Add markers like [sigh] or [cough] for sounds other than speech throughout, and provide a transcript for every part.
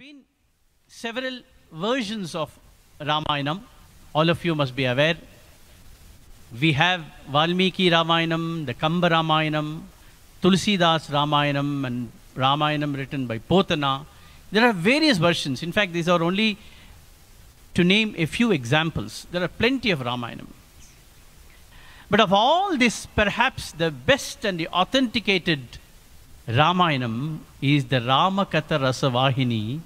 been several versions of Ramayanam. All of you must be aware. We have Valmiki Ramayanam, the Kamba Ramayanam, Tulsidas Ramayanam, and Ramayanam written by Potana. There are various versions. In fact, these are only to name a few examples. There are plenty of Ramayanam. But of all this, perhaps the best and the authenticated Ramayanam is the Ramakatha Rasavahini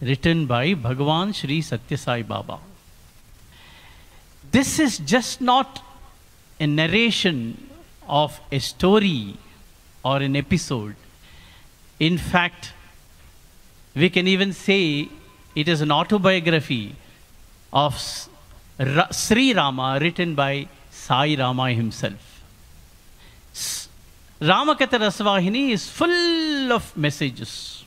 written by Bhagavan Sri Sathya Sai Baba. This is just not a narration of a story or an episode. In fact, we can even say it is an autobiography of Sri Rama written by Sai Rama himself. Ramakatha Rasavahini is full of messages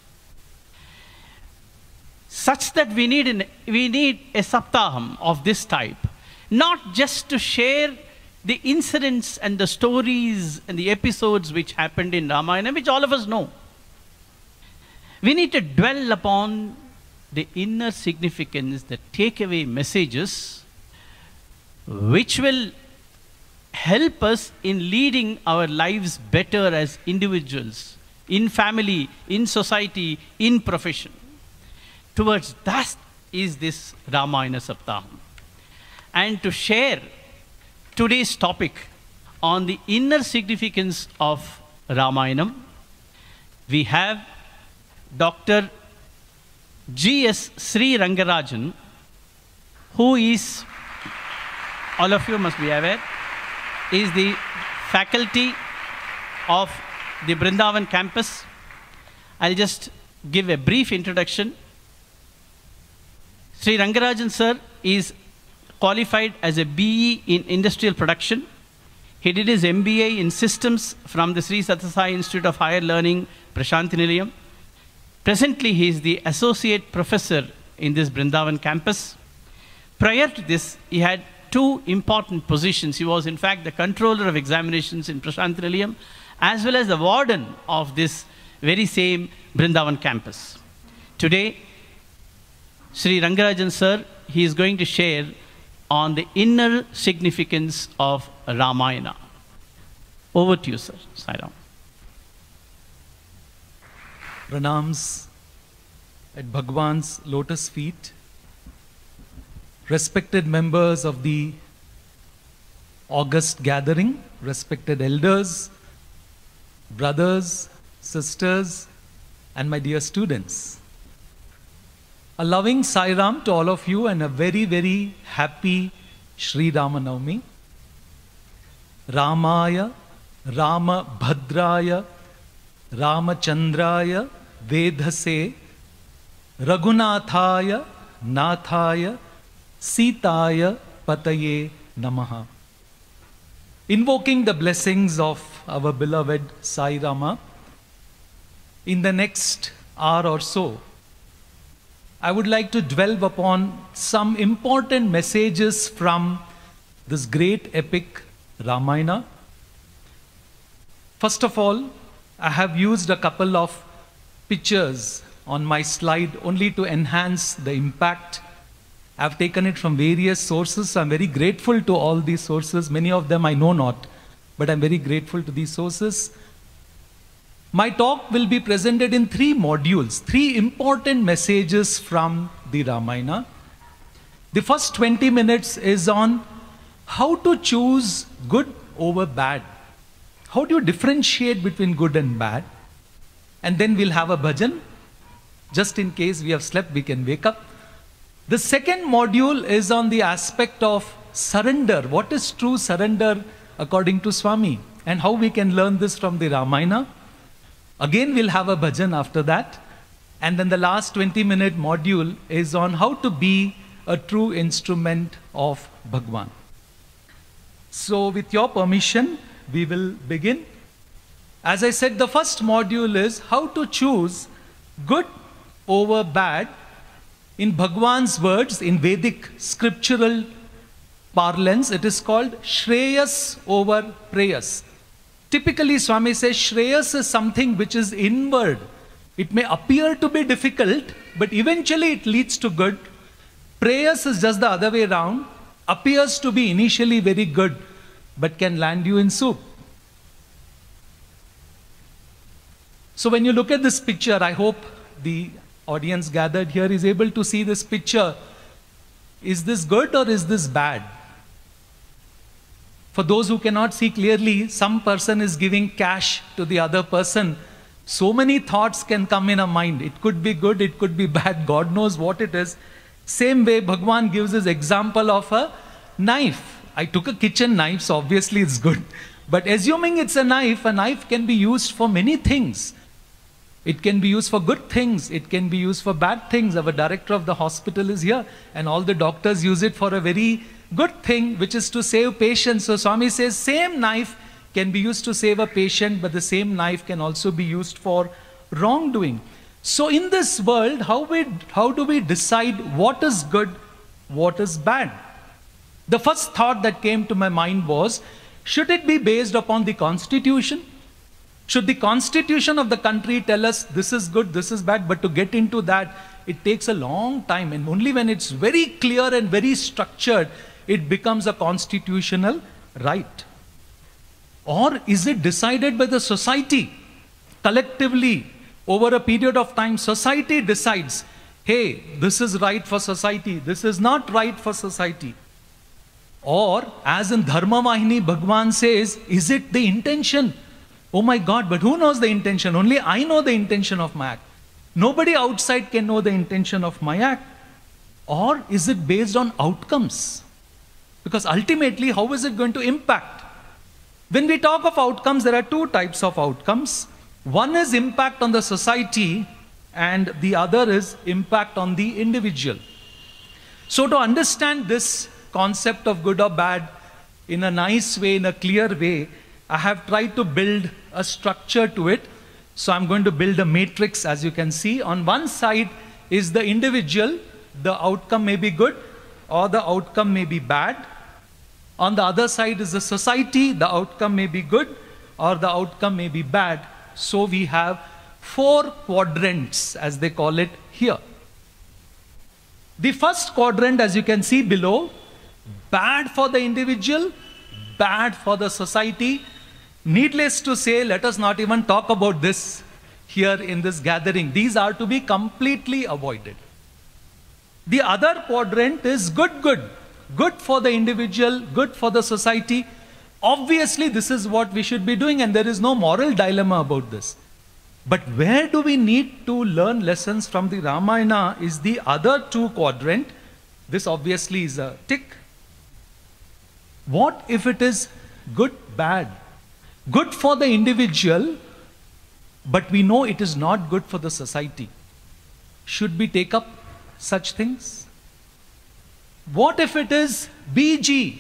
such that we need, an, we need a saptaham of this type, not just to share the incidents and the stories and the episodes which happened in Ramayana, which all of us know. We need to dwell upon the inner significance, the takeaway messages, which will help us in leading our lives better as individuals, in family, in society, in profession. Towards that is this Ramayana Saptaham. And to share today's topic on the inner significance of Ramayanam, we have Dr. G.S. Srirangarajan, who is, all of you must be aware, is the faculty of the Brindavan campus. I'll just give a brief introduction. Srirangarajan sir is qualified as a BE in industrial production. He did his MBA in systems from the Sri Sathya Sai Institute of Higher Learning, Prasanthi Nilayam. Presently, he is the associate professor in this Brindavan campus. Prior to this, he had two important positions. He was, in fact, the controller of examinations in Prasanthi Nilayam, as well as the warden of this very same Brindavan campus. Today, Srirangarajan sir, he is going to share on the inner significance of Ramayana. Over to you, sir. Sairam. pranams at Bhagwan's lotus feet, respected members of the august gathering, respected elders, brothers, sisters, and my dear students. A loving Sai Ram to all of you and a very, very happy Sri Ramanavami. Ramaya, Rama Bhadraya, Ramachandraya, Vedhase, Raghunathaya, Nathaya, Sitaya, Pataye, Namaha. Invoking the blessings of our beloved Sai Rama, in the next hour or so, I would like to dwell upon some important messages from this great epic Ramayana First of all, I have used a couple of pictures on my slide only to enhance the impact. I've taken it from various sources. I'm very grateful to all these sources. Many of them I know not, but I'm very grateful to these sources. My talk will be presented in three modules, three important messages from the Ramayana. The first 20 minutes is on how to choose good over bad. How do you differentiate between good and bad? And then we'll have a bhajan. Just in case we have slept, we can wake up. The second module is on the aspect of surrender. What is true surrender according to Swami? And how we can learn this from the Ramayana. Again, we'll have a bhajan after that. And then the last 20 minute module is on how to be a true instrument of Bhagwan. So, with your permission, we will begin. As I said, the first module is how to choose good over bad. In Bhagwan's words, in Vedic scriptural parlance, it is called Shreyas over Preyas. Typically, Swami says Shreyas is something which is inward, It may appear to be difficult, but eventually it leads to good. Preyas is just the other way around, appears to be initially very good, but can land you in soup. So when you look at this picture, I hope the audience gathered here is able to see this picture. Is this good or is this bad? For those who cannot see clearly, some person is giving cash to the other person. So many thoughts can come in a mind. It could be good, it could be [laughs] bad. God knows what it is. Same way, Bhagwan gives his example of a knife. I took a kitchen knife, so obviously it's good. But assuming it's a knife, a knife can be used for many things. It can be used for good things. It can be used for bad things. Our director of the hospital is here, and all the doctors use it for a very good thing, which is to save patients. So Swami says, same knife can be used to save a patient, but the same knife can also be used for wrongdoing. So in this world, how, we, how do we decide what is good, what is bad? The first thought that came to my mind was, should it be based upon the constitution? Should the constitution of the country tell us this is good, this is bad? But to get into that, it takes a long time. And only when it's very clear and very structured, it becomes a constitutional right. Or is it decided by the society collectively over a period of time? Society decides, hey, this is right for society, this is not right for society. Or, as in Dharma Vahini, Bhagwan says, is it the intention? Oh my God, but who knows the intention? Only I know the intention of my act. Nobody outside can know the intention of my act. Or is it based on outcomes? Because ultimately, how is it going to impact? When we talk of outcomes, there are two types of outcomes. One is impact on the society, and the other is impact on the individual. So, to understand this concept of good or bad in a nice way, in a clear way, I have tried to build a structure to it. So I'm going to build a matrix as you can see. On one side is the individual, the outcome may be good or the outcome may be bad. On the other side is the society, the outcome may be good or the outcome may be bad. So we have four quadrants as they call it here. The first quadrant as you can see below, bad for the individual, bad for the society, Needless to say, let us not even talk about this here in this gathering. These are to be completely avoided. The other quadrant is good, good. Good for the individual, good for the society. Obviously, this is what we should be doing, and there is no moral dilemma about this. But where do we need to learn lessons from the Ramayana is the other two quadrant. This obviously is a tick. What if it is good, bad? good for the individual, but we know it is not good for the society. Should we take up such things? What if it is BG,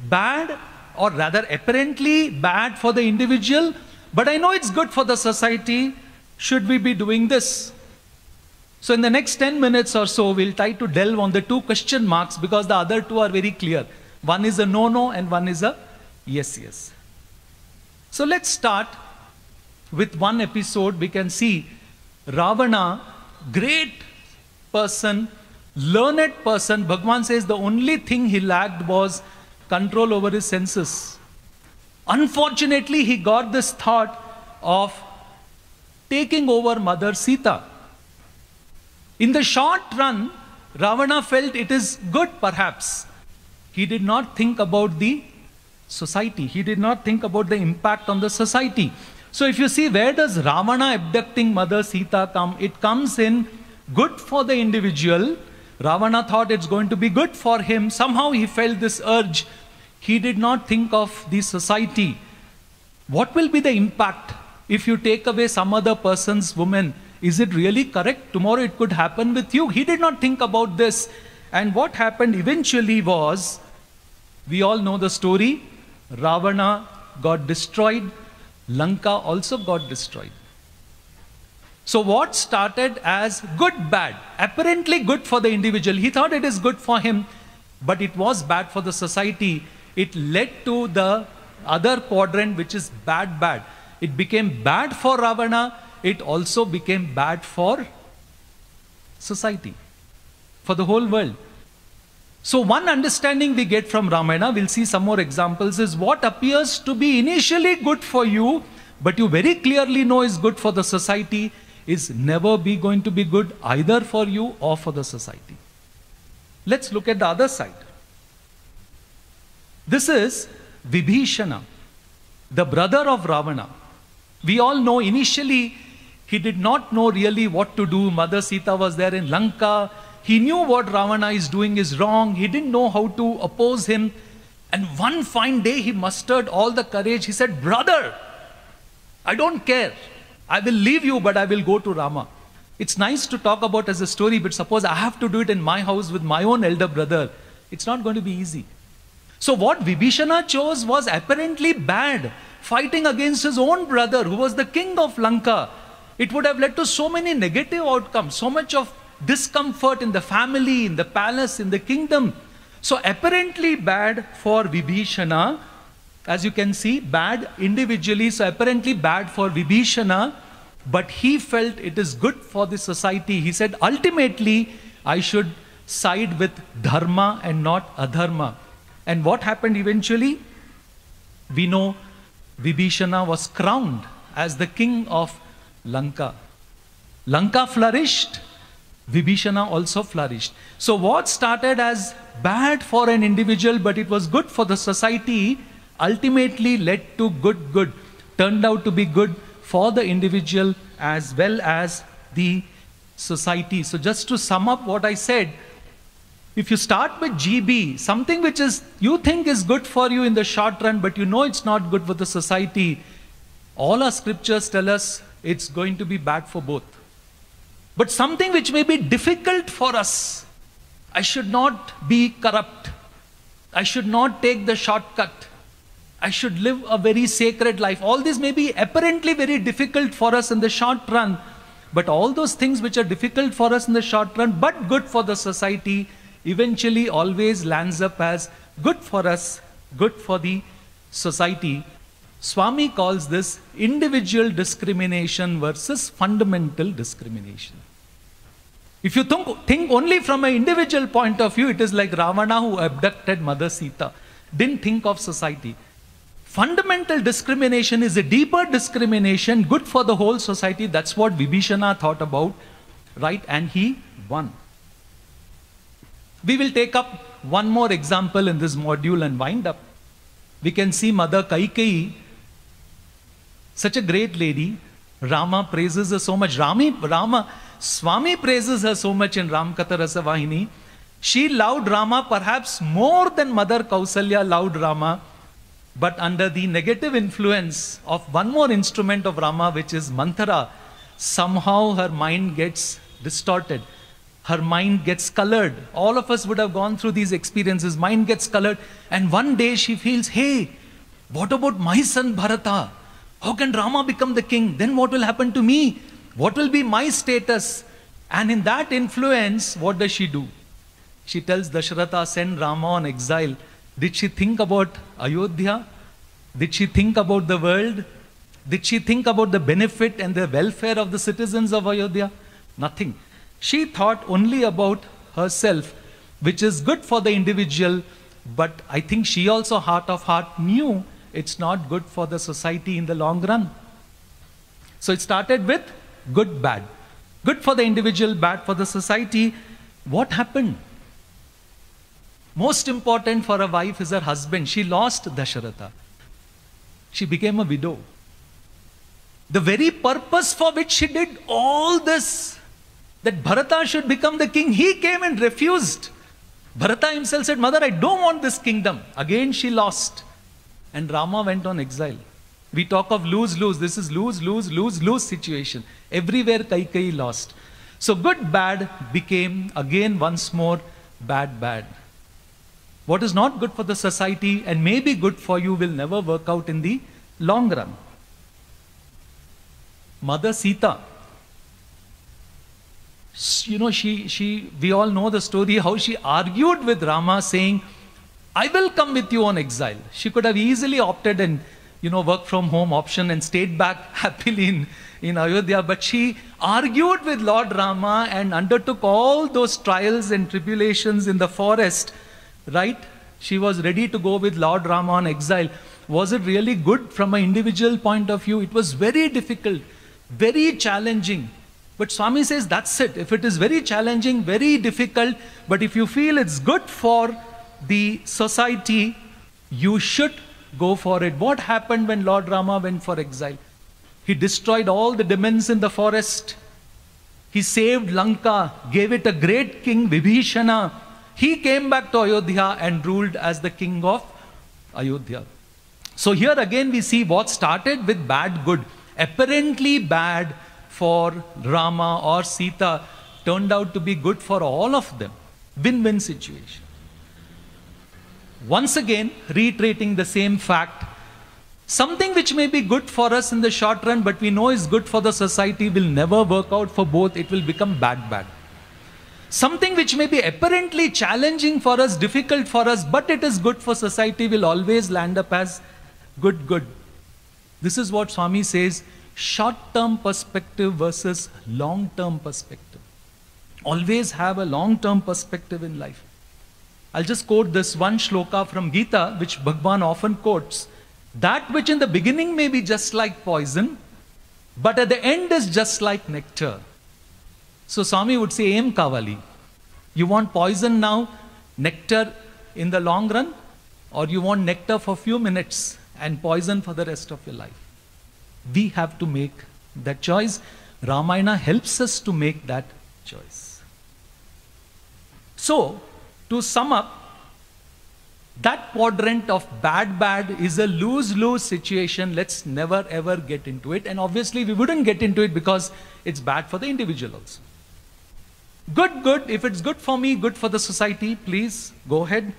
bad, or rather apparently bad for the individual, but I know it's good for the society? Should we be doing this? So, in the next 10 minutes or so, we'll try to delve on the two question marks because the other two are very clear. One is a no no, and one is a yes yes. So let's start with one episode. We can see Ravana, great person, learned person. Bhagwan says the only thing he lacked was control over his senses. Unfortunately, he got this thought of taking over Mother Sita. In the short run, Ravana felt it is good perhaps. He did not think about the society. He did not think about the impact on the society. So if you see, where does Ravana abducting Mother Sita come? It comes in good for the individual. Ravana thought it's going to be good for him. Somehow he felt this urge. He did not think of the society. What will be the impact if you take away some other person's woman? Is it really correct? Tomorrow it could happen with you. He did not think about this. And what happened eventually was, we all know the story. Ravana got destroyed, Lanka also got destroyed. So, what started as good, bad, apparently good for the individual, he thought it is good for him, but it was bad for the society. It led to the other quadrant, which is bad, bad. It became bad for Ravana, it also became bad for society, for the whole world. So, one understanding we get from Ramayana, we'll see some more examples, is what appears to be initially good for you, but you very clearly know is good for the society, is never be going to be good either for you or for the society. Let's look at the other side. This is Vibhishana, the brother of Ravana. We all know initially he did not know really what to do. Mother Sita was there in Lanka. He knew what Ravana is doing is wrong. He didn't know how to oppose him. And one fine day he mustered all the courage. He said, Brother, I don't care. I will leave you, but I will go to Rama. It's nice to talk about as a story, but suppose I have to do it in my house with my own elder brother. It's not going to be easy. So, what Vibhishana chose was apparently bad, fighting against his own brother, who was the king of Lanka. It would have led to so many negative outcomes, so much of discomfort in the family, in the palace, in the kingdom. So, apparently bad for Vibhishana. As you can see, bad individually, so apparently bad for Vibhishana, but he felt it is good for the society. He said, ultimately, I should side with dharma and not adharma. And what happened eventually? We know Vibhishana was crowned as the king of Lanka. Lanka flourished, Vibhishana also flourished. So, what started as bad for an individual, but it was good for the society, ultimately led to good, good, turned out to be good for the individual as well as the society. So, just to sum up what I said, if you start with GB, something which is you think is good for you in the short run, but you know it's not good for the society, all our scriptures tell us it's going to be bad for both. But something which may be difficult for us, I should not be corrupt. I should not take the shortcut. I should live a very sacred life. All this may be apparently very difficult for us in the short run, but all those things which are difficult for us in the short run, but good for the society, eventually always lands up as good for us, good for the society. Swami calls this individual discrimination versus fundamental discrimination. If you think, think only from an individual point of view, it is like Ravana who abducted Mother Sita, didn't think of society. Fundamental discrimination is a deeper discrimination, good for the whole society. That's what Vibhishana thought about, right? And he won. We will take up one more example in this module and wind up. We can see Mother Kaikeyi, such a great lady. Rama praises her so much. Rami, Rama, Swami praises her so much in Ramkatha Rasavahini. She loved Rama perhaps more than Mother Kausalya loved Rama, but under the negative influence of one more instrument of Rama, which is Manthara, somehow her mind gets distorted her mind gets colored. All of us would have gone through these experiences. Mind gets colored. And one day she feels, hey, what about my son Bharata? How can Rama become the king? Then what will happen to me? What will be my status? And in that influence, what does she do? She tells Dasharatha, send Rama on exile. Did she think about Ayodhya? Did she think about the world? Did she think about the benefit and the welfare of the citizens of Ayodhya? Nothing. She thought only about herself, which is good for the individual, but I think she also, heart of heart, knew it's not good for the society in the long run. So it started with good, bad. Good for the individual, bad for the society. What happened? Most important for a wife is her husband. She lost Dasharatha. She became a widow. The very purpose for which she did all this that Bharata should become the king, he came and refused. Bharata himself said, Mother, I don't want this kingdom. Again, she lost. And Rama went on exile. We talk of lose lose. This is lose, lose, lose, lose situation. Everywhere Kaikeyi lost. So good, bad became again once more bad, bad. What is not good for the society and may be good for you will never work out in the long run. Mother Sita you know, she, she, we all know the story how she argued with Rama saying, I will come with you on exile. She could have easily opted and you know, work from home option and stayed back [laughs] happily in, in Ayodhya. But she argued with Lord Rama and undertook all those trials and tribulations in the forest, right? She was ready to go with Lord Rama on exile. Was it really good from an individual point of view? It was very difficult, very challenging. But Swami says that's it. If it is very challenging, very difficult, but if you feel it's good for the society, you should go for it. What happened when Lord Rama went for exile? He destroyed all the demons in the forest. He saved Lanka, gave it a great king, Vibhishana. He came back to Ayodhya and ruled as the king of Ayodhya. So here again we see what started with bad good. Apparently bad for Rama or Sita turned out to be good for all of them. Win-win situation. Once again, reiterating the same fact, something which may be good for us in the short run, but we know is good for the society will never work out for both. It will become bad, bad. Something which may be apparently challenging for us, difficult for us, but it is good for society will always land up as good, good. This is what Swami says short term perspective versus long term perspective. Always have a long term perspective in life. I'll just quote this one shloka from Gita, which Bhagwan often quotes. That which in the beginning may be just like poison, but at the end is just like nectar. So Swami would say, Aim Kavali. You want poison now, nectar in the long run, or you want nectar for a few minutes and poison for the rest of your life? We have to make that choice. Ramayana helps us to make that choice. So, to sum up, that quadrant of bad bad is a lose lose situation. Let's never ever get into it. And obviously, we wouldn't get into it because it's bad for the individual also. Good, good. If it's good for me, good for the society, please go ahead.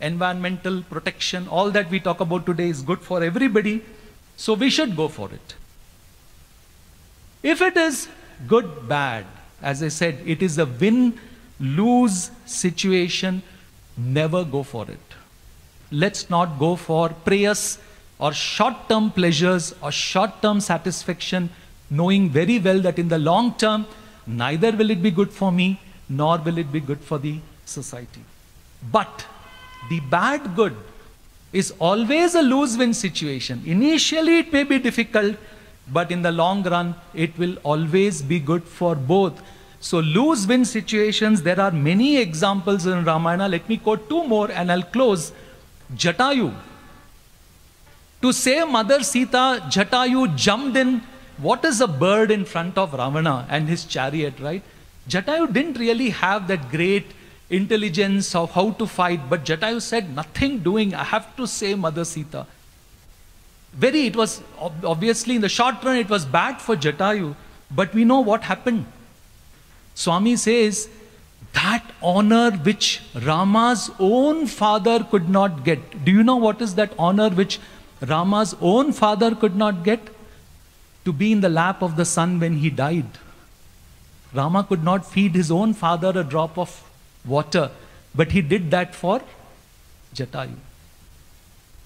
Environmental protection, all that we talk about today is good for everybody. So we should go for it. If it is good, bad, as I said, it is a win lose situation, never go for it. Let's not go for preyas or short term pleasures or short term satisfaction, knowing very well that in the long term, neither will it be good for me nor will it be good for the society. But the bad good is always a lose win situation. Initially, it may be difficult, but in the long run, it will always be good for both. So, lose win situations, there are many examples in Ramayana. Let me quote two more and I'll close. Jatayu. To save Mother Sita, Jatayu jumped in. What is a bird in front of Ravana and his chariot, right? Jatayu didn't really have that great intelligence of how to fight, but Jatayu said, Nothing doing, I have to save Mother Sita. Very, it was obviously in the short run, it was bad for Jatayu, but we know what happened. Swami says, that honor which Rama's own father could not get. Do you know what is that honor which Rama's own father could not get? To be in the lap of the son when he died. Rama could not feed his own father a drop of water, but he did that for Jatayu.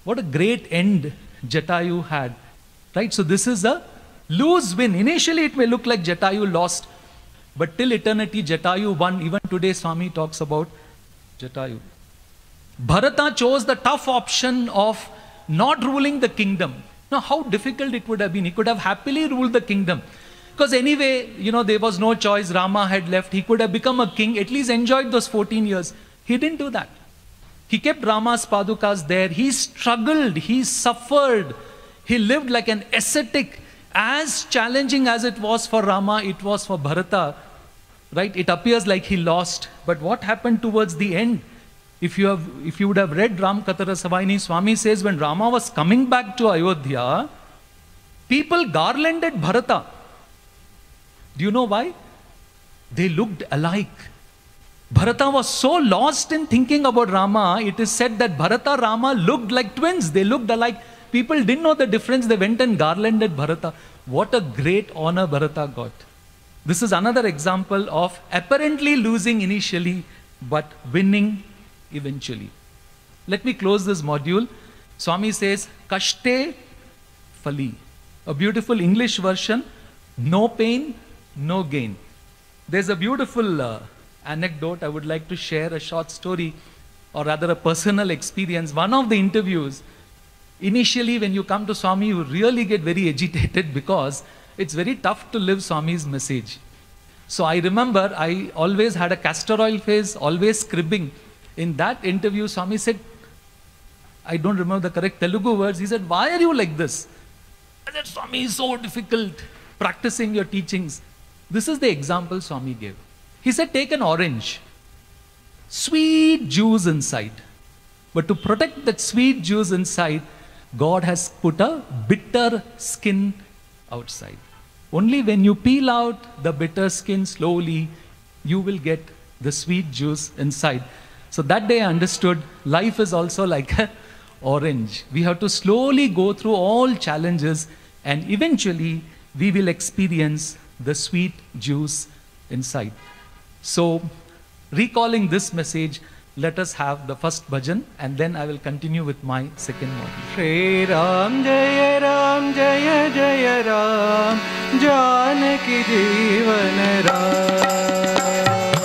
What a great end Jatayu had. Right? So, this is a lose win. Initially, it may look like Jatayu lost, but till eternity, Jatayu won. Even today, Swami talks about Jatayu. Bharata chose the tough option of not ruling the kingdom. Now, how difficult it would have been. He could have happily ruled the kingdom. Because anyway, you know, there was no choice. Rama had left. He could have become a king, at least enjoyed those 14 years. He didn't do that. He kept Rama's padukas there. He struggled. He suffered. He lived like an ascetic. As challenging as it was for Rama, it was for Bharata. Right? It appears like he lost. But what happened towards the end? If you, have, if you would have read Ramkatha Rasavahini, Swami says when Rama was coming back to Ayodhya, people garlanded Bharata. Do you know why? They looked alike. Bharata was so lost in thinking about Rama, it is said that Bharata Rama looked like twins. They looked alike. People didn't know the difference. They went and garlanded Bharata. What a great honor Bharata got. This is another example of apparently losing initially, but winning eventually. Let me close this module. Swami says, Kashte Fali. A beautiful English version no pain, no gain. There's a beautiful uh, anecdote I would like to share, a short story, or rather a personal experience. One of the interviews, initially when you come to Swami, you really get very agitated [laughs] because it's very tough to live Swami's message. So I remember I always had a castor oil face, always scribbing. In that interview, Swami said, I don't remember the correct Telugu words. He said, Why are you like this? I said, Swami is so difficult practicing your teachings. This is the example Swami gave. He said, Take an orange, sweet juice inside. But to protect that sweet juice inside, God has put a bitter skin outside. Only when you peel out the bitter skin slowly, you will get the sweet juice inside. So that day I understood life is also like an orange. We have to slowly go through all challenges and eventually we will experience the sweet juice inside. So, recalling this message, let us have the first bhajan and then I will continue with my second one. Shri Ram Jaya Ram Jaya Jaya Ram Janaki Jeevan Ram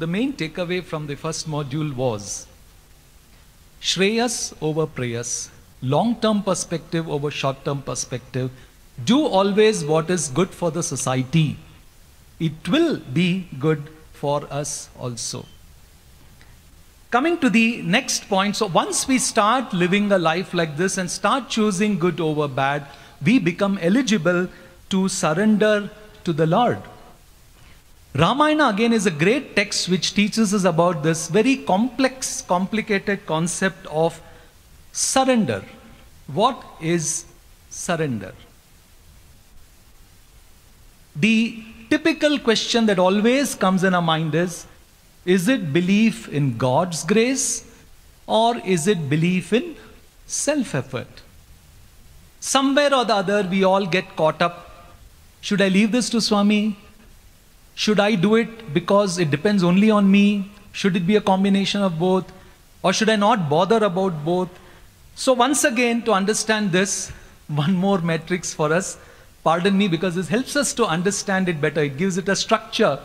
the main takeaway from the first module was Shreyas over preyas, long term perspective over short term perspective. Do always what is good for the society. It will be good for us also. Coming to the next point, so once we start living a life like this and start choosing good over bad, we become eligible to surrender to the Lord. Ramayana again is a great text which teaches us about this very complex, complicated concept of surrender. What is surrender? The typical question that always comes in our mind is is it belief in God's grace or is it belief in self effort? Somewhere or the other, we all get caught up. Should I leave this to Swami? Should I do it because it depends only on me? Should it be a combination of both? Or should I not bother about both? So, once again, to understand this, [laughs] one more matrix for us. Pardon me because this helps us to understand it better. It gives it a structure.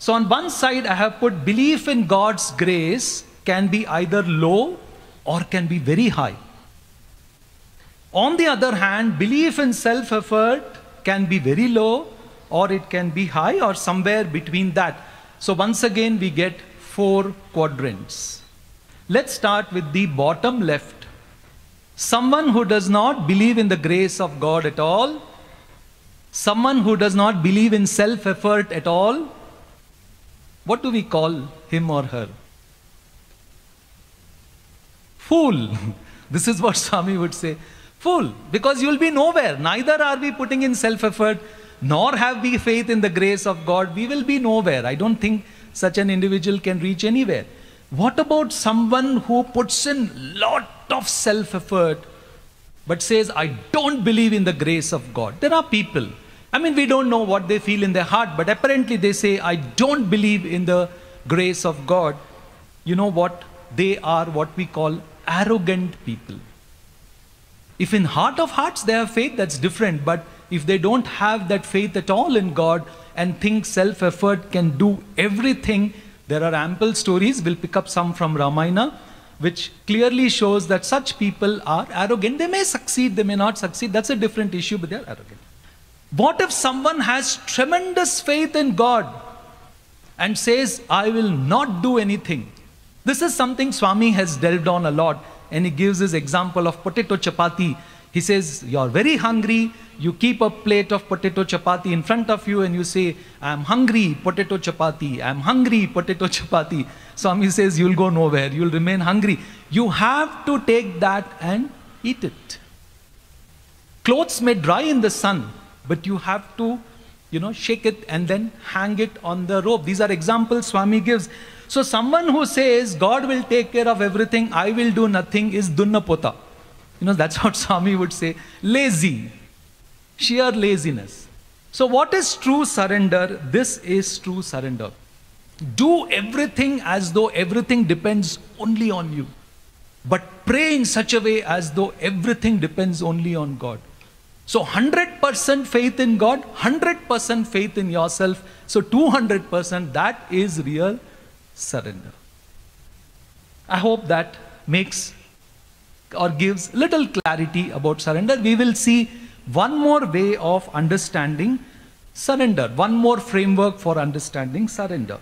So, on one side, I have put belief in God's grace can be either low or can be very high. On the other hand, belief in self effort can be very low or it can be high or somewhere between that. So, once again, we get four quadrants. Let's start with the bottom left. Someone who does not believe in the grace of God at all, someone who does not believe in self effort at all, what do we call him or her? Fool. [laughs] This is what Swami would say. Fool. Because you will be nowhere. Neither are we putting in self effort, nor have we faith in the grace of God. We will be nowhere. I don't think such an individual can reach anywhere. What about someone who puts in lot of self effort but says, I don't believe in the grace of God? There are people. I mean, we don't know what they feel in their heart, but apparently they say, I don't believe in the grace of God. You know what? They are what we call arrogant people. If in heart of hearts they have faith, that's different. But if they don't have that faith at all in God and think self effort can do everything, there are ample stories. We'll pick up some from Ramayana, which clearly shows that such people are arrogant. They may succeed, they may not succeed. That's a different issue, but they're arrogant. What if someone has tremendous faith in God and says, I will not do anything? This is something Swami has delved on a lot, and he gives his example of potato chapati. He says, You're very hungry, you keep a plate of potato chapati in front of you, and you say, I'm hungry, potato chapati, I'm hungry, potato [laughs] chapati. Swami says, You'll go nowhere, you'll remain hungry. You have to take that and eat it. Clothes may dry in the sun, but you have to you know shake it and then hang it on the rope these are examples swami gives so someone who says god will take care of everything i will do nothing is dunnapota you know that's what [laughs] swami would say. Lazy. Sheer laziness. So what is true surrender? This is true surrender. Do everything as though everything depends only on you. But pray in such a way as though everything depends only on god. So 100% faith in God, 100% faith in yourself. So 200% that is real surrender. I hope that makes or gives little clarity about surrender. We will see one more way of understanding surrender, one more framework for understanding surrender.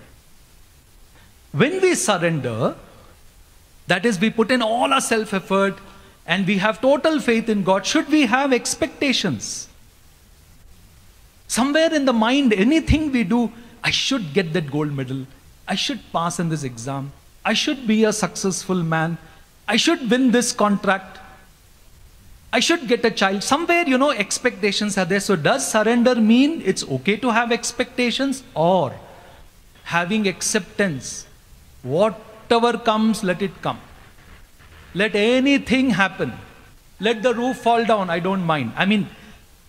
When we surrender, that is, we put in all our self effort, and we have total faith in God, should we have expectations? Somewhere in the mind, anything we do, I should get that gold medal. I should pass in this exam. I should be a successful man. I should win this contract. I should get a child. Somewhere, you know, expectations are there. So, does surrender mean it's okay to have expectations or having acceptance? Whatever comes, let it come. Let anything happen. Let the roof fall down. I don't mind. I mean,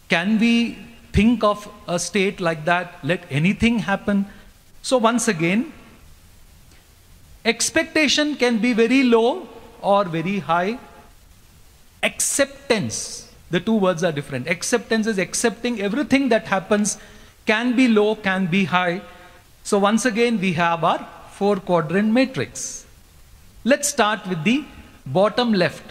can we think of a state like that? Let anything happen. So, once again, expectation can be very low or very high. Acceptance, the two words are different. Acceptance is accepting everything that happens, can be low, can be high. So, once again, we have our four quadrant matrix. Let's start with the bottom left.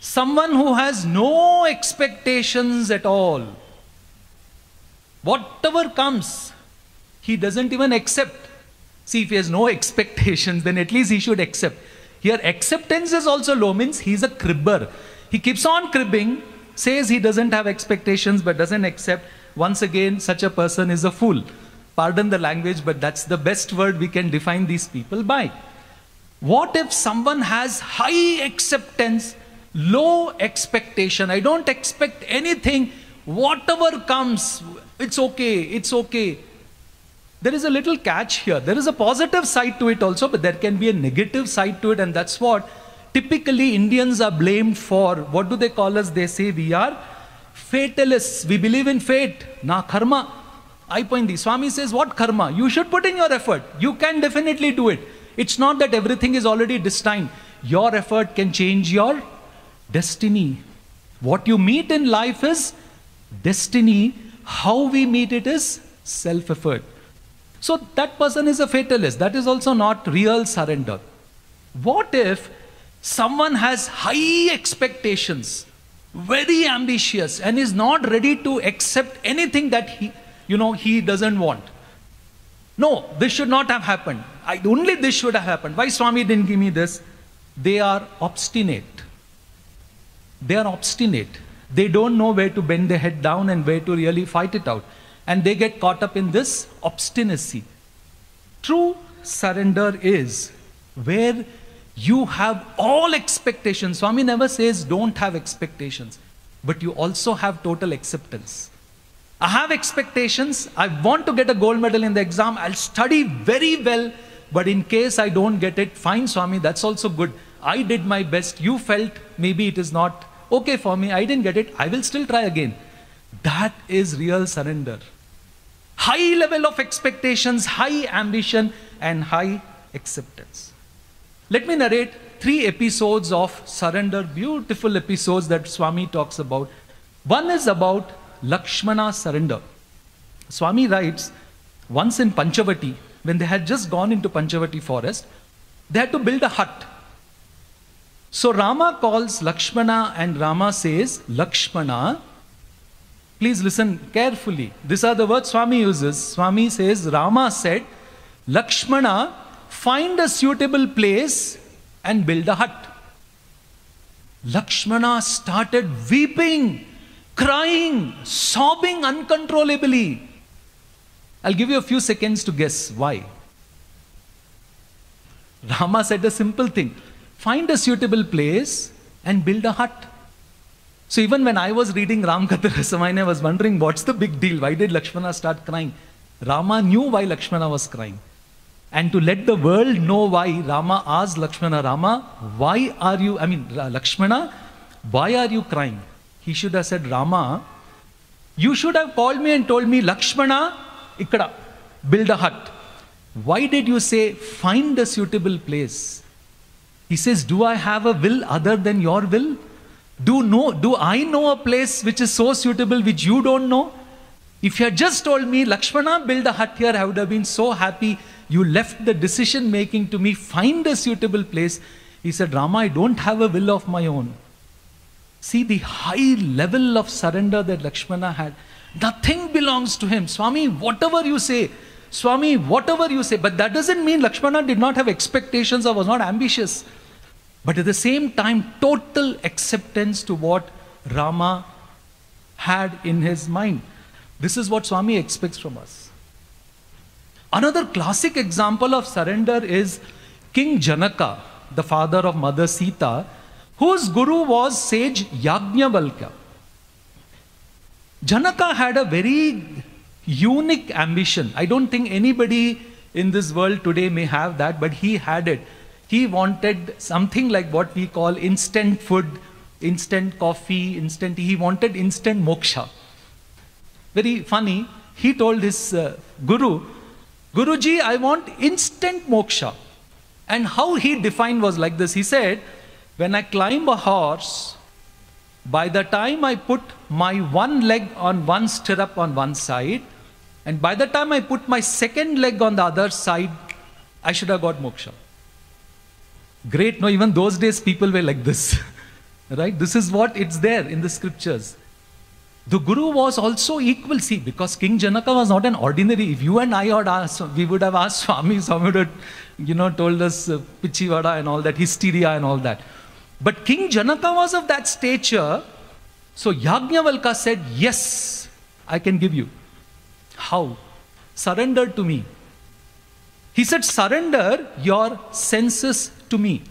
Someone who has no expectations at all. Whatever comes, he doesn't even accept. See, if he has no [laughs] expectations, then at least he should accept. Here, acceptance is also low, means he's a cribber. He keeps on cribbing, says he doesn't have expectations but doesn't accept. Once again, such a person is a fool. Pardon the language, but that's the best word we can define these people by. What if someone has high acceptance, low expectation? I don't expect anything. Whatever comes, it's okay, it's okay. There is a little catch here. There is a positive side to it also, but there can be a negative side to it, and that's what typically Indians are blamed for. What do they call us? They say we are fatalists. We believe in fate. Na karma. I point the Swami says, What karma? You should put in your effort. You can definitely do it. It's not that everything is already destined. Your effort can change your destiny. What you meet in life is destiny. How we meet it is self effort. So that person is a fatalist. That is also not real surrender. What if someone has high expectations, very ambitious, and is not ready to accept anything that he, you know, he doesn't want? No, this should not have happened. I, only this should have happened. Why Swami didn't give me this? They are obstinate. They are obstinate. They don't know where to bend their head down and where to really fight it out. And they get caught up in this obstinacy. True surrender is where you have all expectations. Swami never says don't have expectations, but you also have total acceptance. I have expectations. I want to get a gold medal in the exam. I'll study very well. But in case I don't get it, fine, Swami, that's also good. I did my best. You felt maybe it is not okay for me. I didn't get it. I will still try again. That is real surrender. High level of expectations, high ambition, and high acceptance. Let me narrate three episodes of surrender, beautiful episodes that Swami talks about. One is about Lakshmana surrender. Swami writes, once in Panchavati, when they had just gone into Panchavati forest, they had to build a hut. So Rama calls Lakshmana and Rama says, Lakshmana, please listen carefully. These are the words Swami uses. Swami says, Rama said, Lakshmana, find a suitable place and build a hut. Lakshmana started weeping, crying, sobbing uncontrollably. I'll give you a few seconds to guess why. Rama said a simple thing find a suitable place and build a hut. So even when I was reading Ram Katha Rasavahini, I was wondering what's the big deal? Why did Lakshmana start crying? Rama knew why Lakshmana was crying. And to let the world know why, Rama asked Lakshmana, Rama, why are you, I mean, Lakshmana, why are you crying? He should have said, Rama, you should have called me and told me, Lakshmana, ikkada, build a hut. Why did you say, find a suitable place? He says, Do I have a will other than your will? Do, know, do I know a place which is so suitable which you don't know? If you had just told me, Lakshmana, build a hut here, I would have been so happy. You left the decision making to me, find a suitable place. He said, Rama, I don't have a will of my own. See the high level of surrender that Lakshmana had. Nothing belongs to him. Swami, whatever you say, Swami, whatever you say. But that doesn't mean Lakshmana did not have expectations or was not ambitious. But at the same time, total acceptance to what Rama had in his mind. This is what Swami expects from us. Another classic example of surrender is King Janaka, the father of Mother Sita, whose guru was sage Yajnavalkya. Janaka had a very unique ambition. I don't think anybody in this world today may have that, but he had it. He wanted something like what we call instant food, instant coffee, instant. He wanted instant moksha. Very funny. He told his uh, guru, Guruji, I want instant moksha. And how he defined was like this. He said, when I climb a horse, by the time I put my one leg on one stirrup on one side, and by the time I put my second leg on the other side, I should have got moksha. Great. No, even those days people were like this. [laughs] right? This is what it's there in the scriptures. The Guru was also equal. See, because King Janaka was not an ordinary. If you and I had asked, we would have asked [laughs] Swami, Swami would have, you know, told us uh, Pichivada and all that, hysteria and all that. But King Janaka was of that stature. So Yajnavalkya said, Yes, I can give you. How? Surrender to me. He said, Surrender your senses to me.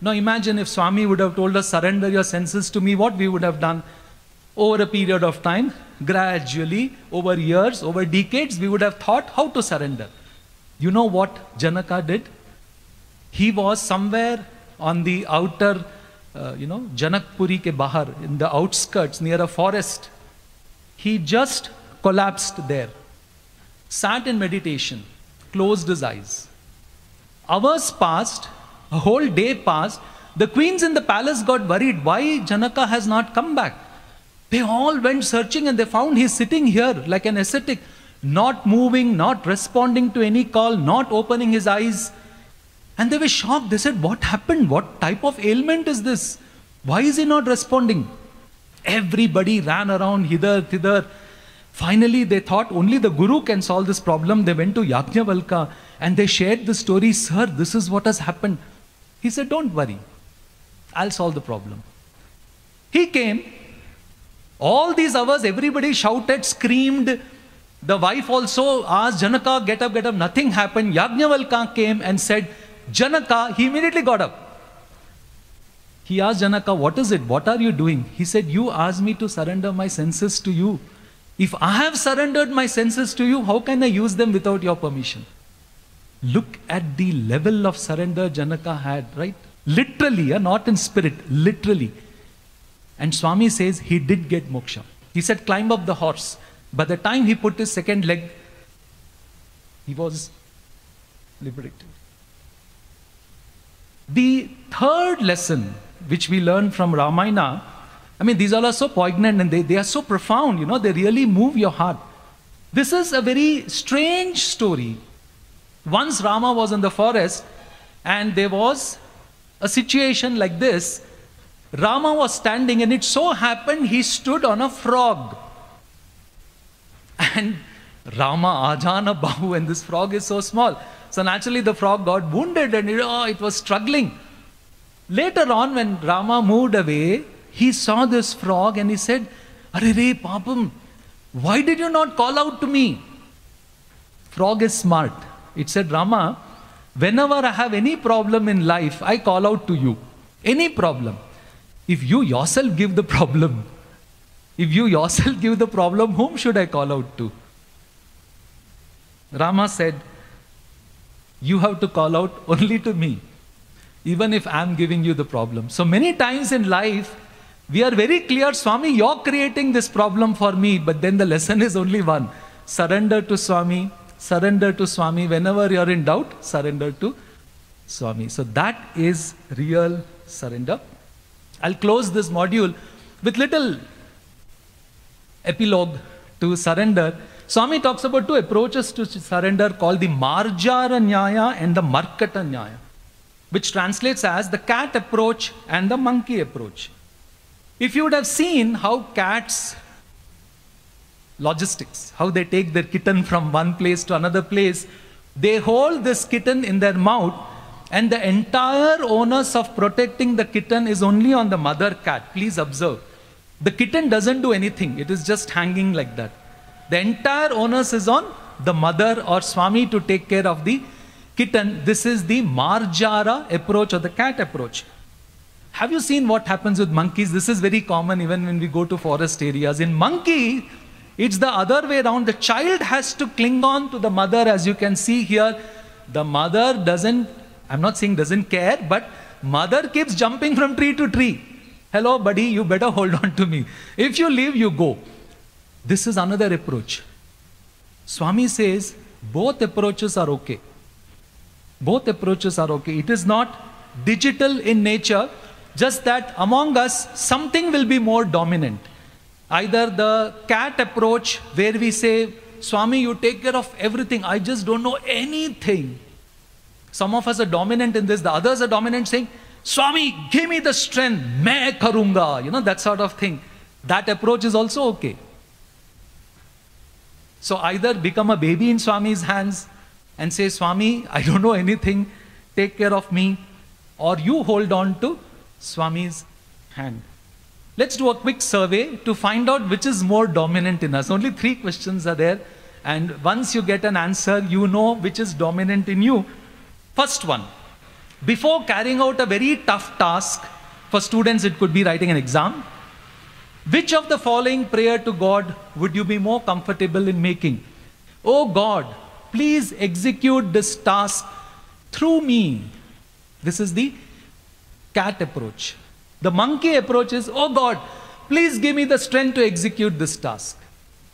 Now imagine if Swami would have told us, Surrender your senses to me, what we would have done over a period of time, gradually, over years, over decades, we would have thought how to surrender. You know what Janaka did? He was somewhere on the outer, uh, you know, Janakpuri ke bahar, in the outskirts near a forest. He just collapsed there, sat in meditation, closed his eyes. Hours passed, a whole day passed. The queens in the palace got worried why Janaka has not come back. They all went searching and they found he's sitting here like an ascetic, not moving, not responding to any call, not opening his eyes. And they were shocked. They said, What happened? What type of ailment is this? Why is he not responding? Everybody ran around hither, thither. Finally, they thought only the Guru can solve this problem. They went to Yajnavalkya and they shared the story. Sir, this is what has happened. He said, Don't worry. I'll solve the problem. He came, all these hours, everybody shouted, screamed. The wife also asked Janaka, get up, get up. Nothing happened. Yajnavalkya came and said, Janaka, he immediately got up. He asked Janaka, What is it? What are you doing? He said, You asked me to surrender my senses to you. If I have surrendered my senses to you, how can I use them without your permission? Look at the level of surrender Janaka had, right? Literally, uh, not in spirit, literally. And Swami says he did get moksha. He said, climb up the horse. By the time he put his second leg, he was liberated. The third lesson which we learn from Ramayana, I mean, these all are so poignant and they, they are so profound, you know, they really move your heart. This is a very strange story. Once Rama was in the forest and there was a situation like this Rama was standing, and it so happened he stood on a frog. [laughs] And Rama, Ajana Bahu, and this frog is so small. So naturally, the frog got wounded and it, oh, it was struggling. Later on, when Rama moved away, he saw this frog and he said, Are re, Papam, why did you not call out to me? Frog is smart. It said, Rama, whenever I have any problem in life, I call out to you. Any problem. If you yourself give the problem, if you yourself give the problem, whom should I call out to? Rama said, You have to call out only to me, even if I'm giving you the problem. So many times in life, we are very clear, Swami, you're creating this problem for me, but then the lesson is only one surrender to Swami, surrender to Swami. Whenever you're in doubt, surrender to Swami. So that is real surrender. I'll close this module with little epilogue to surrender. Swami talks about two approaches to surrender called the Marjara Nyaya and the Markata Nyaya, which translates as the cat approach and the monkey approach. If you would have seen how cats logistics, how they take their kitten from one place to another place, they hold this kitten in their mouth and the entire onus of protecting the kitten is only on the mother cat. Please observe. The kitten doesn't do anything, it is just hanging like that. The entire onus is on the mother or Swami to take care of the kitten. This is the Marjara approach or the cat approach. Have you seen what happens with monkeys? This is very common even when we go to forest areas. In monkey, it's the other way around. The child has to cling on to the mother, as you can see here. The mother doesn't I'm not saying doesn't care, but mother keeps jumping from tree to tree. Hello, buddy, you better hold on to me. If you leave, you go. This is another approach. Swami says both approaches are okay. Both approaches are okay. It is not digital in nature, just that among us, something will be more dominant. Either the cat approach, where we say, Swami, you take care of everything, I just don't know anything Some of us are dominant in this, the others are dominant saying, Swami, give me the strength, main karunga, you know, that sort of thing. That approach is also okay. So either become a baby in Swami's hands and say, Swami, I don't know anything, take care of me, or you hold on to Swami's hand. Let's do a quick survey to find out which is more dominant in us. Only three questions are there, and once you get an answer, you know which is dominant in you. First one before carrying out a very tough task, for students, it could be writing an exam. Which of the following prayer to God would you be more comfortable in making? Oh God, please execute this task through me. This is the cat approach. The monkey approach is, oh God, please give me the strength to execute this task.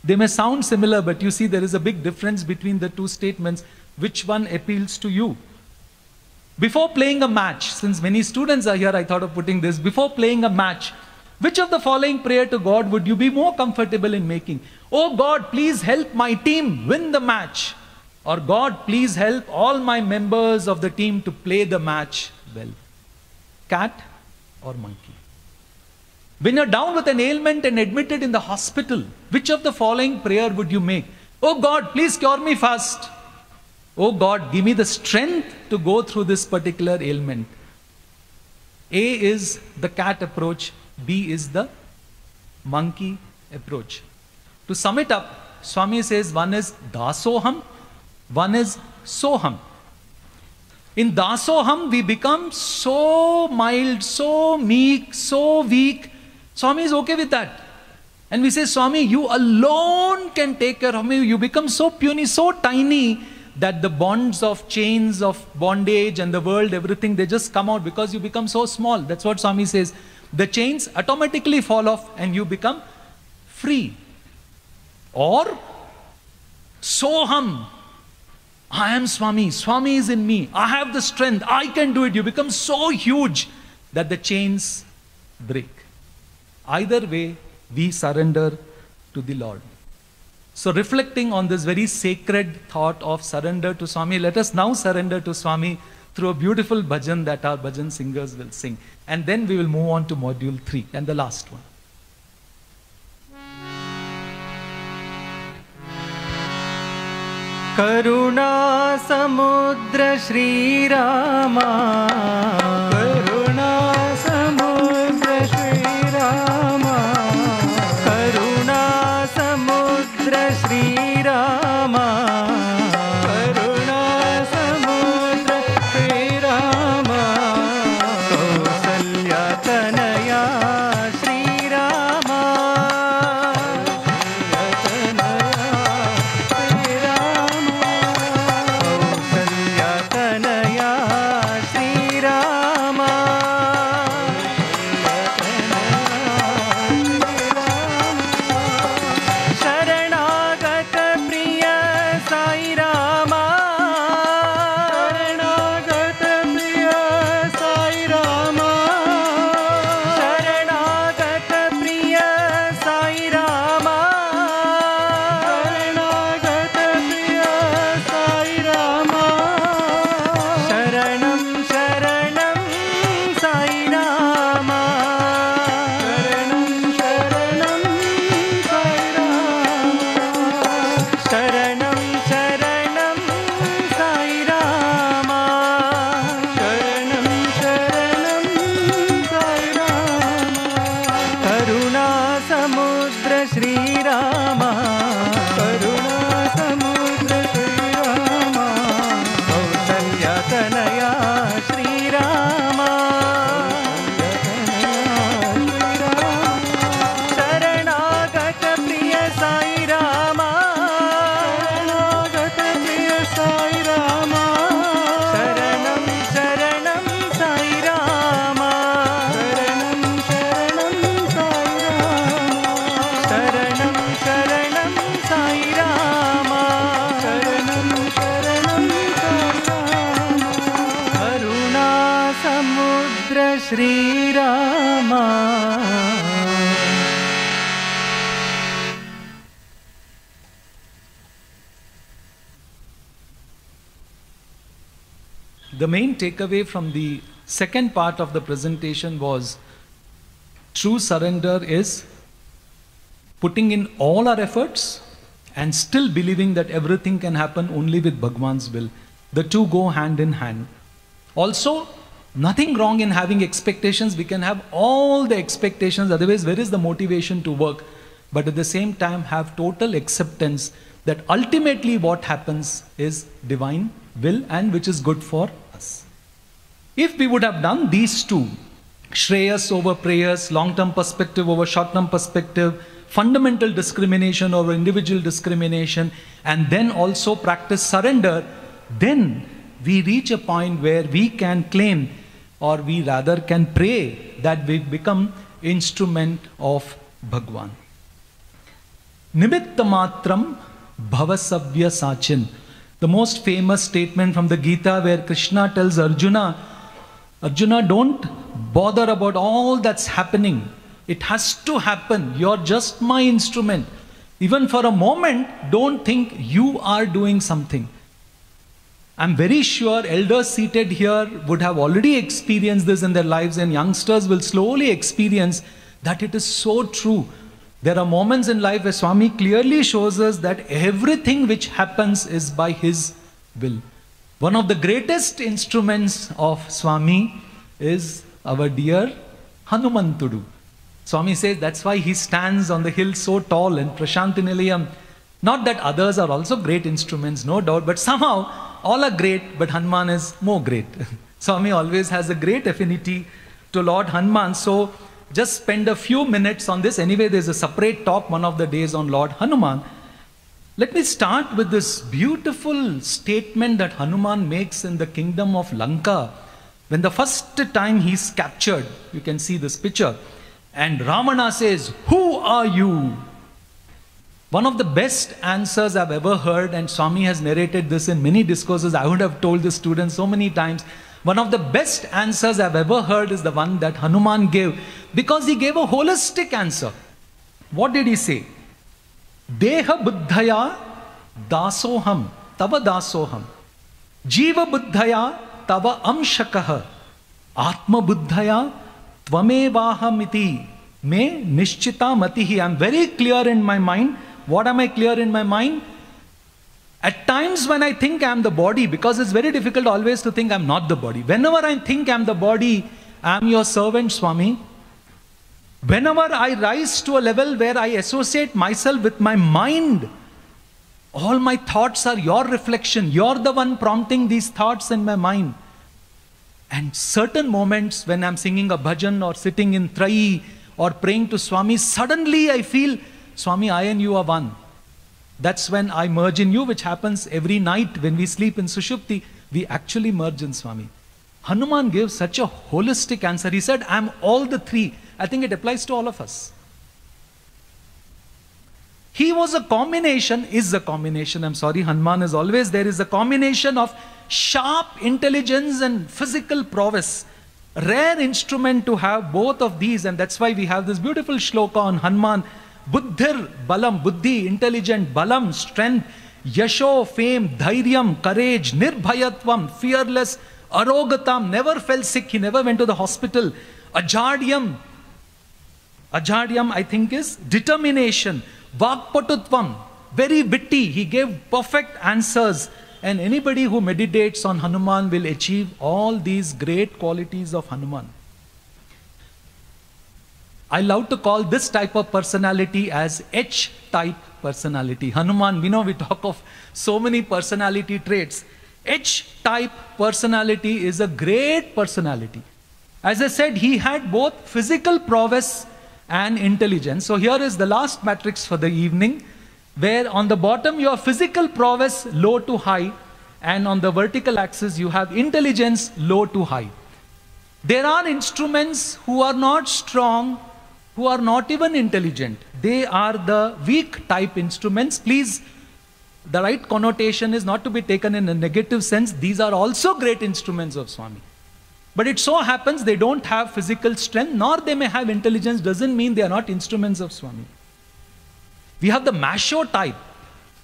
They may sound similar, but you see there is a big difference between the two statements. Which one appeals to you? Before playing a match, since many students are here, I thought of putting this. Before playing a match, which of the following prayer to God would you be more comfortable in making? Oh God, please help my team win the match. Or God, please help all my members of the team to play the match well. Cat or monkey? When you're down with an ailment and admitted in the hospital, which of the following prayer would you make? Oh God, please cure me fast. Oh God, give me the strength to go through this particular ailment. A is the cat approach, B is the monkey approach. To sum it up, Swami says one is dasoham, one is soham. In dasoham, we become so mild, so meek, so weak. Swami is okay with that. And we say, Swami, you alone can take care of me. You become so puny, so tiny that the bonds of chains of bondage and the world, everything, they just come out because you become so small. That's what Swami says. The chains automatically fall off and you become free. Or Soham. I am Swami. Swami is in me. I have the strength. I can do it. You become so huge that the chains break. Either way, we surrender to the Lord. So, reflecting on this very sacred thought of surrender to Swami, let us now surrender to Swami through a beautiful bhajan that our bhajan singers will sing. And then we will move on to module 3 and the last one. Karuna समुद्रश्रीरामा takeaway from the second part of the presentation was true surrender is putting in all our efforts and still believing that everything can happen only with Bhagwan's will. The two go hand in hand. Also, nothing wrong in having expectations. We can have all the expectations, otherwise, where is the motivation to work? But at the same time, have total acceptance that ultimately what happens is divine will and which is good for. If we would have done these two, Shreyas over Preyas, long term perspective over short term perspective, fundamental discrimination over individual discrimination, and then also practice surrender, then we reach a point where we can claim, or we rather can pray, that we become instrument of Bhagwan. Nimitta matram bhava savyasachin. The most famous statement from the Gita where Krishna tells Arjuna, Arjuna, don't bother about all that's happening. It has to happen. You're just my instrument. Even for a moment, don't think you are doing something. I'm very sure elders seated here would have already experienced this in their lives, and youngsters will slowly experience that it is so true. There are moments in life where Swami clearly shows us that everything which happens is by His will. One of the greatest instruments of Swami is our dear Hanumantudu. Swami says that's why he stands on the hill so tall in Prasanthi Not that others are also great instruments, no doubt, but somehow all are great, but Hanuman is more great. [laughs] Swami always has a great affinity to Lord Hanuman. So just spend a few minutes on this. Anyway, there's a separate talk one of the days on Lord Hanuman. Let me start with this beautiful statement that Hanuman makes in the kingdom of Lanka. When the first time he's captured, you can see this picture. And Ravana says, Who are you? One of the best answers I've ever heard, and Swami has narrated this in many discourses. I would have told the students so many times. One of the best answers I've ever heard is the one that Hanuman gave because he gave a holistic answer. What did he say? Deha buddhaya dasoham, tava dasoham. Jiva buddhaya tava amshakah. Atma buddhaya Tvamevahamiti me nishchita matihi. I'm very clear in my mind. What am I clear in my mind? At times when I think I'm the body, because it's very difficult always to think I'm not the body. Whenever I think I'm the body, I'm your servant, Swami. Whenever I rise to a level where I associate myself with my mind, all my thoughts are your reflection. You're the one prompting these thoughts in my mind. And certain moments when I'm singing a bhajan or sitting in Trai or praying to Swami, suddenly I feel, Swami, I and you are one. That's when I merge in you, which happens every night when we sleep in Sushupti. We actually merge in Swami. Hanuman gave such a holistic answer. He said, I'm all the three. I think it applies to all of us. He was a combination, is a combination. I'm sorry, Hanuman is always there, is a combination of sharp intelligence and physical prowess. Rare instrument to have both of these, and that's why we have this beautiful shloka on Hanuman. Buddhir, balam, buddhi, intelligent, balam, strength, yasho, fame, dhairyam, courage, nirbhayatvam, fearless, arogatam, never fell sick, he never went to the hospital. Ajadyam, ajadyam I think is determination. Vakpatutvam, very witty. He gave perfect answers. And anybody who meditates on Hanuman will achieve all these great qualities of Hanuman. I love to call this type of personality as H type personality. Hanuman, we know we talk of so many personality traits. H type personality is a great personality. As I said, he had both physical prowess and intelligence. So here is the last matrix for the evening, where on the bottom you have physical prowess low to high, and on the vertical axis you have intelligence low to high. There are instruments who are not strong, who are not even intelligent. They are the weak type instruments. Please, the right connotation is not to be taken in a negative sense. These are also great instruments of Swami. But it so happens they don't have physical strength, nor they may have intelligence, doesn't mean they are not instruments of Swami. We have the Masho type,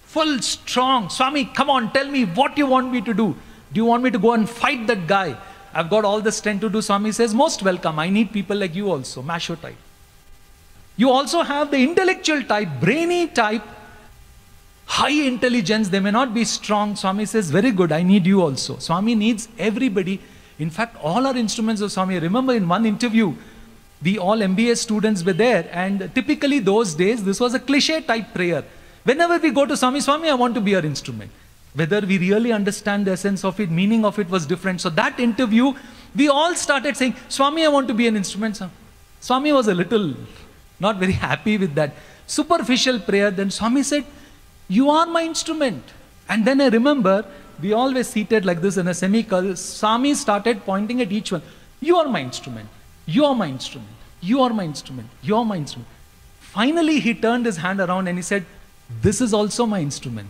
full, strong. Swami, come on, tell me what you want me to do. Do you want me to go and fight that guy? I've got all the strength to do. Swami says, Most welcome. I need people like you also, Masho type. You also have the intellectual type, brainy type, high intelligence. They may not be strong. Swami says, Very good. I need you also. Swami needs everybody. In fact, all our instruments of Swami. Remember in one interview, we all MBA students were there, and typically those days, this was a cliche type prayer. Whenever we go to Swami, Swami, I want to be your instrument. Whether we really understand the essence of it, meaning of it was different. So that interview, we all started saying, Swami, I want to be an instrument. sir." Swami was a little not very happy with that superficial prayer. Then Swami said, You are my instrument. And then I remember we always seated like this in a semicircle. Swami started pointing at each one. You are my instrument. You are my instrument. You are my instrument. You are my instrument. Finally, he turned his hand around and he said, This is also my instrument.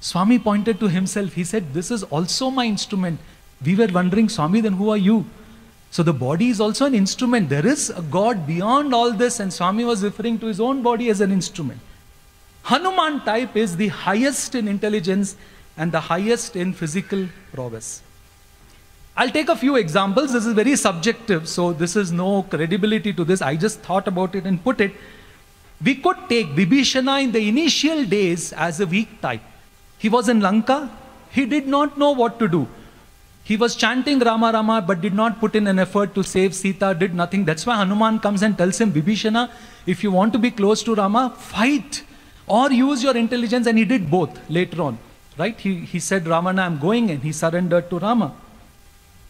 Swami pointed to himself. He said, This is also my instrument. We were wondering, Swami, then who are you? So the body is also an instrument. There is a God beyond all this, and Swami was referring to his own body as an instrument. Hanuman type is the highest in intelligence and the highest in physical prowess. I'll take a few examples. This is very subjective, so this is no credibility to this. I just thought about it and put it. We could take Vibhishana in the initial days as a weak type. He was in Lanka, he did not know what to do. He was chanting Rama Rama but did not put in an effort to save Sita, did nothing. That's why Hanuman comes and tells him, Vibhishana, if you want to be close to Rama, fight or use your intelligence. And he did both later on. Right? He, he said, Ravana, I'm going, and he surrendered to Rama.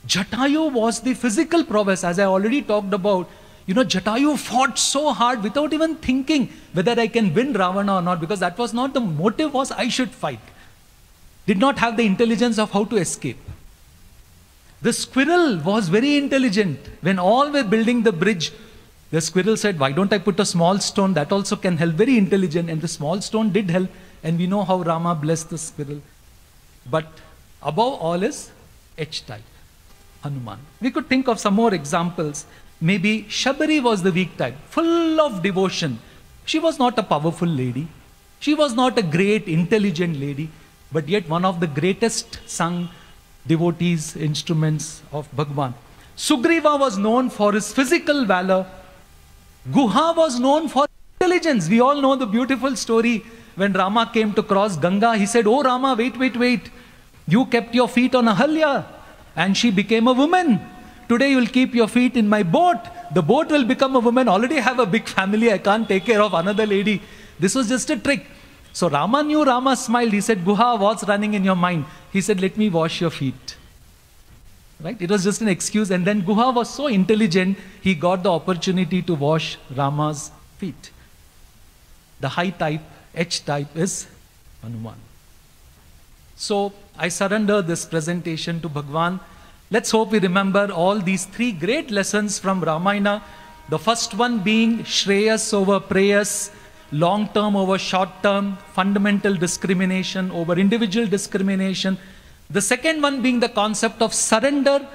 Jatayu was the physical prowess, as I already talked about. You know, Jatayu fought so hard without even thinking whether I can win Ravana or not, because that was not the motive was I should fight. Did not have the intelligence of how to escape. The squirrel was very intelligent. When all were building the bridge, the squirrel said, Why don't I put a small stone? That also can help. Very intelligent. And the small stone did help. And we know how Rama blessed the squirrel. But above all is H type, Hanuman. We could think of some more examples. Maybe Shabari was the weak type, full of devotion. She was not a powerful lady. She was not a great, intelligent lady, but yet one of the greatest sung devotees, instruments of Bhagwan. Sugriva was known for his physical valor. Guha was known for intelligence. We all know the beautiful story when Rama came to cross Ganga. He said, Oh Rama, wait, wait, wait. You kept your feet on Ahalya and she became a woman. Today you'll keep your feet in my boat. The boat will become a woman. Already have a big family. I can't take care of another lady. This was just a trick. So Rama knew, Rama smiled. He said, Guha, what's running in your mind? He said, Let me wash your feet. Right? It was just an excuse. And then Guha was so intelligent, he got the opportunity to wash Rama's feet. The high type, H type, is Hanuman. So I surrender this presentation to Bhagwan. Let's hope we remember all these three great lessons from Ramayana. The first one being Shreyas over Preyas, long term over short term, fundamental discrimination over individual discrimination. The second one being the concept of surrender,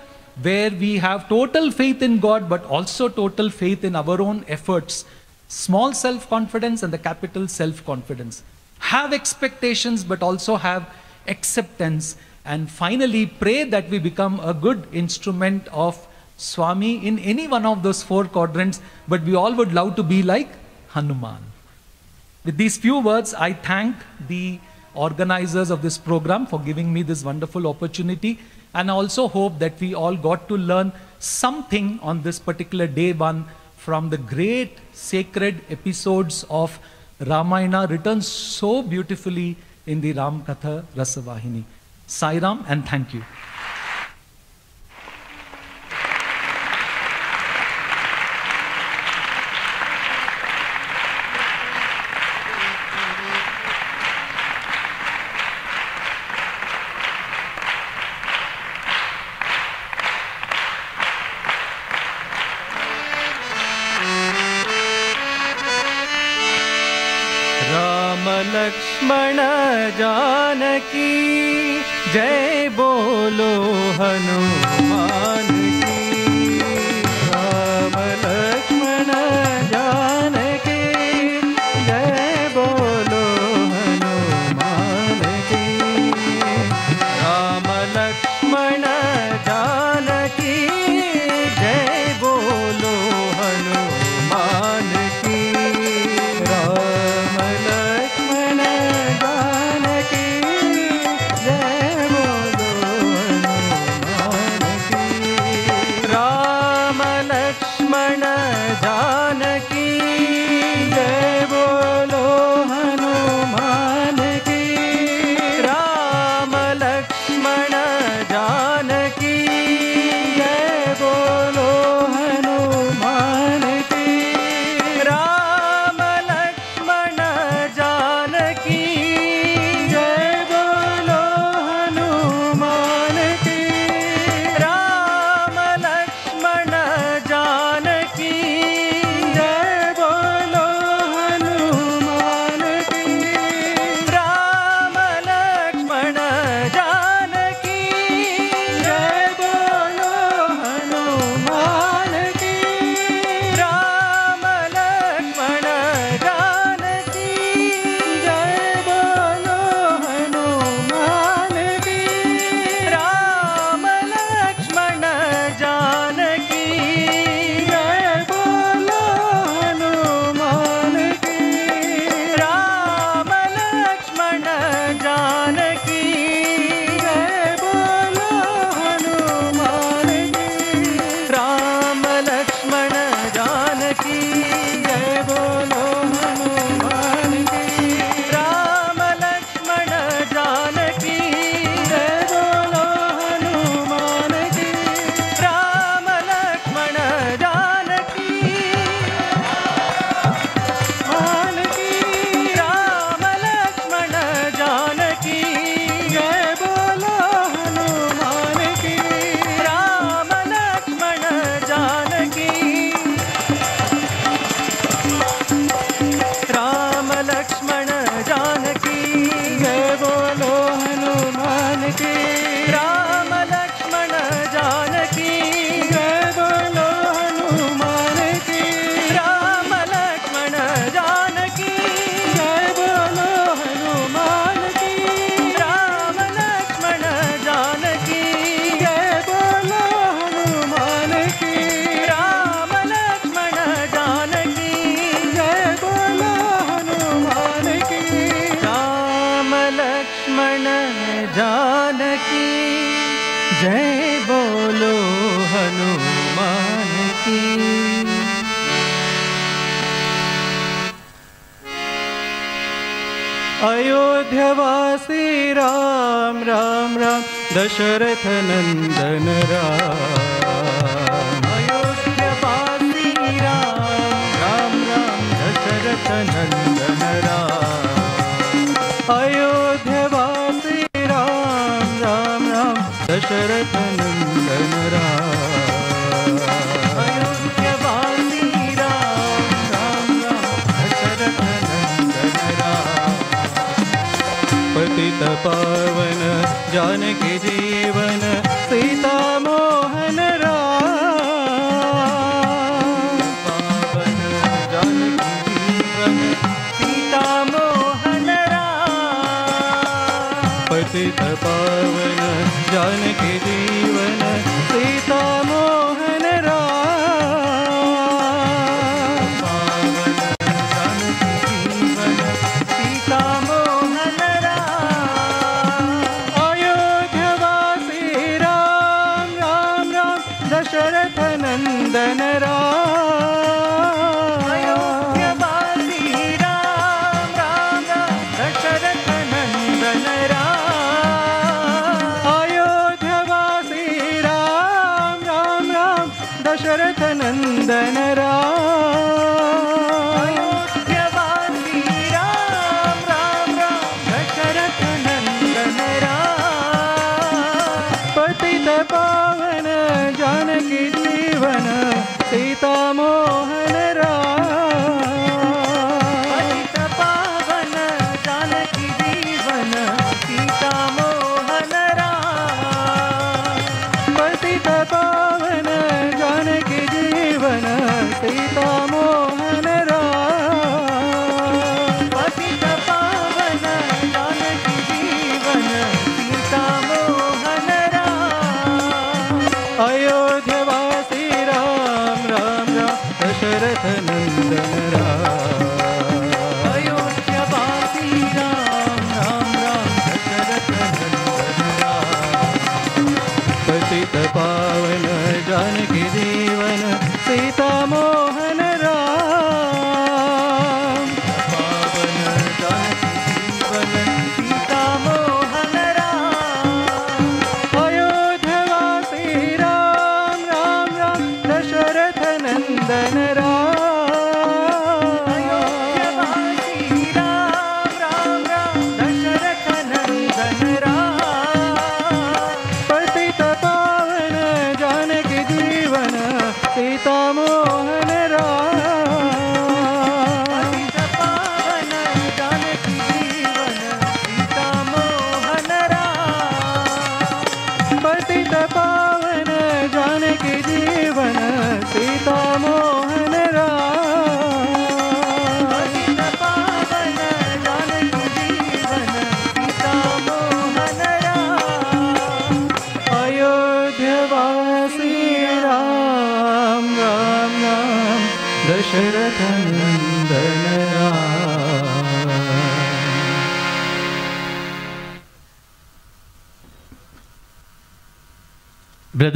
where we have total faith in God but also total faith in our own efforts. Small self confidence and the capital self confidence. Have expectations but also have acceptance. And finally, pray that we become a good instrument of Swami in any one of those four quadrants. But we all would love to be like Hanuman. With these few words, I thank the organizers of this program for giving me this wonderful opportunity. And I also hope that we all got to learn something on this particular day one from the great sacred episodes of Ramayana written so beautifully in the Ram Katha Rasavahini. Sairam and thank you. Lakshman Janaki. जय बोलो Hanuman.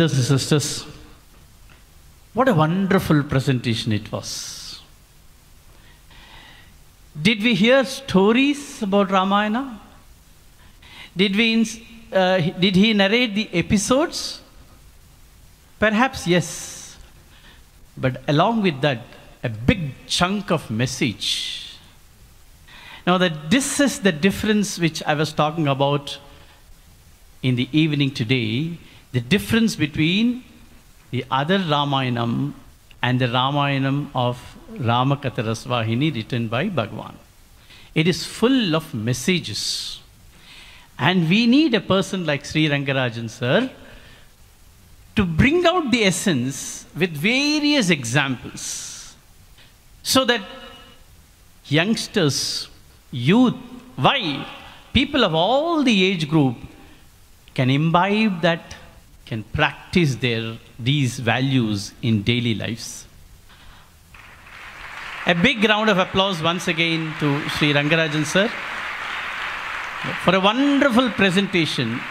brothers and sisters, what a wonderful presentation it was. Did we hear stories about Ramayana? Did, we, uh, did he narrate the episodes? Perhaps yes. But along with that, a big chunk of message. Now, that this is the difference which I was talking about in the evening today the difference between the other Ramayanam and the Ramayanam of Ramkatha Rasavahini written by Bhagwan. It is full of messages. And we need a person like Sri Rangarajan sir to bring out the essence with various examples so that youngsters, youth, why? People of all the age group can imbibe that can practice their, these values in daily lives. A big round of applause once again to Sri Rangarajan sir for a wonderful presentation.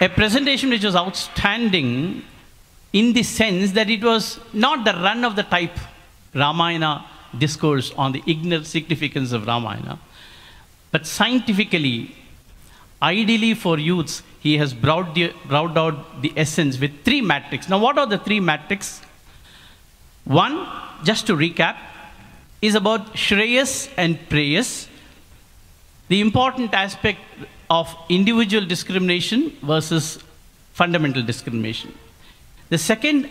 A presentation which was outstanding in the sense that it was not the run of the type Ramayana discourse on the ignorant significance of Ramayana, but scientifically, ideally for youths, he has brought, the, brought out the essence with three matrix. Now, what are the three matrix? One, just to recap, is about Shreyas and Preyas, the important aspect of individual discrimination versus fundamental discrimination. The second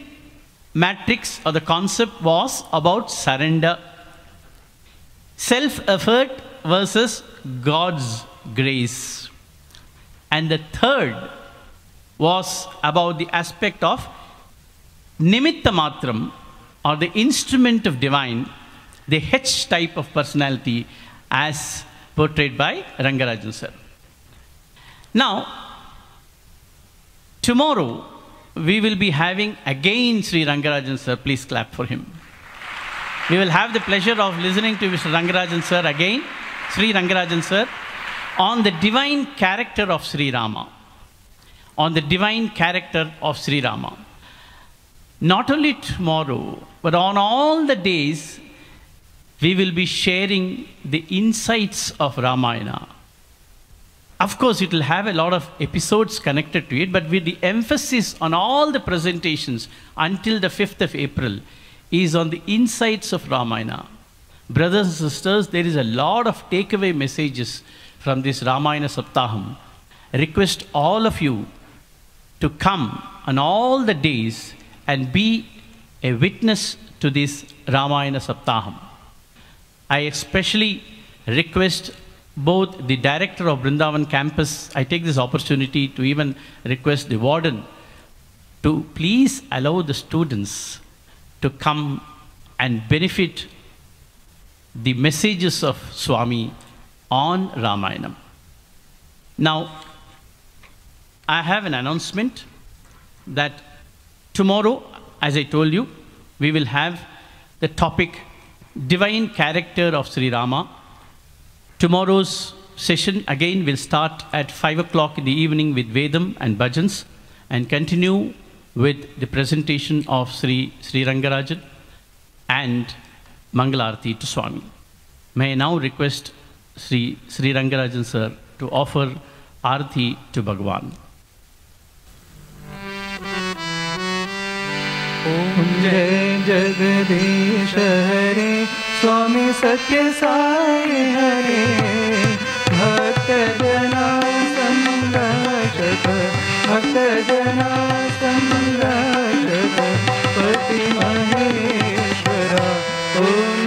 matrix or the concept was about surrender, self effort versus God's grace. And the third was about the aspect of nimitta matram or the instrument of divine, the H type of personality as portrayed by Rangarajan sir. Now, tomorrow we will be having again Sri Rangarajan sir. Please clap for him. We will have the pleasure of listening to Mr. Rangarajan sir again, Sri Rangarajan sir, on the divine character of Sri Rama. On the divine character of Sri Rama. Not only tomorrow, but on all the days, we will be sharing the insights of Ramayana. Of course, it will have a lot of episodes connected to it, but with the emphasis on all the presentations until the 5th of April is on the insights of Ramayana. Brothers and sisters, there is a lot of takeaway messages from this Ramayana Saptaham. Request all of you to come on all the days and be a witness to this Ramayana Saptaham. I especially request both the director of Brindavan campus, I take this opportunity to even request the warden to please allow the students to come and benefit the messages of Swami on Ramayanam. Now, I have an announcement that tomorrow, as I told you, we will have the topic Divine Character of Sri Rama. Tomorrow's session again will start at 5 o'clock in the evening with Vedam and Bhajans and continue with the presentation of Sri, Sri Rangarajan and Mangalarti to Swami. May I now request Sri, Sri Rangarajan sir to offer Arti to Bhagwan. ॐ जय जगदीश हरे स्वामी सत्य साई हरे भक्त जना संरक्षक भक्त जना संरक्षक पति महेश्वरा ॐ